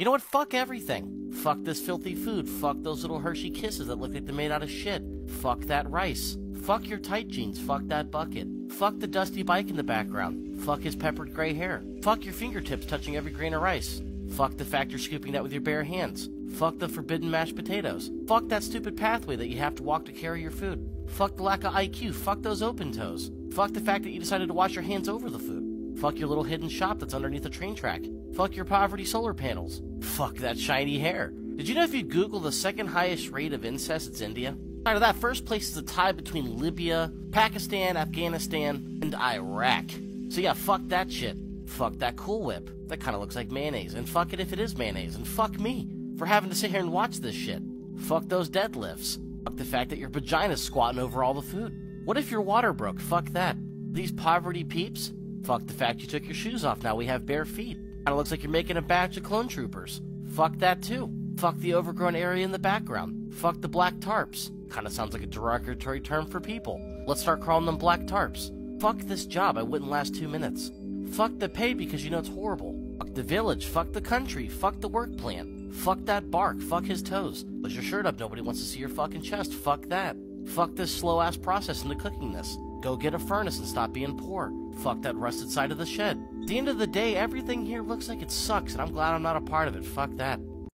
You know what? Fuck everything. Fuck this filthy food. Fuck those little Hershey kisses that look like they're made out of shit. Fuck that rice. Fuck your tight jeans. Fuck that bucket. Fuck the dusty bike in the background. Fuck his peppered gray hair. Fuck your fingertips touching every grain of rice. Fuck the fact you're scooping that with your bare hands. Fuck the forbidden mashed potatoes. Fuck that stupid pathway that you have to walk to carry your food. Fuck the lack of IQ. Fuck those open toes. Fuck the fact that you decided to wash your hands over the food. Fuck your little hidden shop that's underneath a train track. Fuck your poverty solar panels. Fuck that shiny hair. Did you know if you Google the second highest rate of incest, it's India? Out of that, first place is a tie between Libya, Pakistan, Afghanistan, and Iraq. So yeah, fuck that shit. Fuck that Cool Whip. That kind of looks like mayonnaise. And fuck it if it is mayonnaise. And fuck me for having to sit here and watch this shit. Fuck those deadlifts. Fuck the fact that your vagina's squatting over all the food. What if your water broke? Fuck that. These poverty peeps? Fuck the fact you took your shoes off. Now we have bare feet. Kinda looks like you're making a batch of clone troopers. Fuck that too. Fuck the overgrown area in the background. Fuck the black tarps. Kinda sounds like a derogatory term for people. Let's start calling them black tarps. Fuck this job, I wouldn't last two minutes. Fuck the pay because you know it's horrible. Fuck the village, fuck the country, fuck the work plan. Fuck that bark, fuck his toes. Put your shirt up, nobody wants to see your fucking chest, fuck that. Fuck this slow ass process into cooking this. Go get a furnace and stop being poor. Fuck that rusted side of the shed. At the end of the day, everything here looks like it sucks, and I'm glad I'm not a part of it. Fuck that.